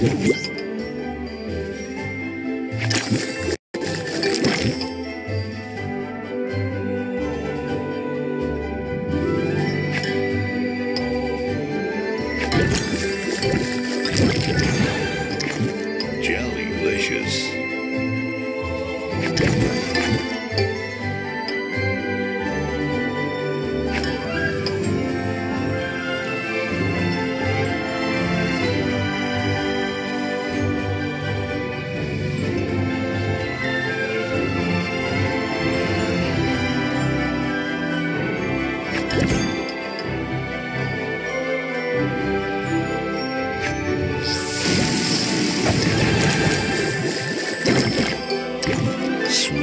Thank you.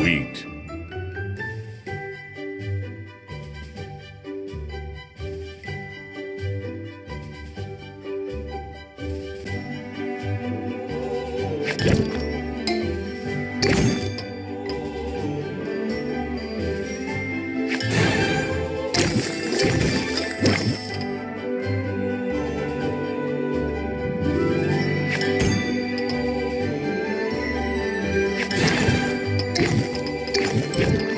Sweet. Jellylicious.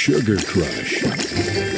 Sugar Crush.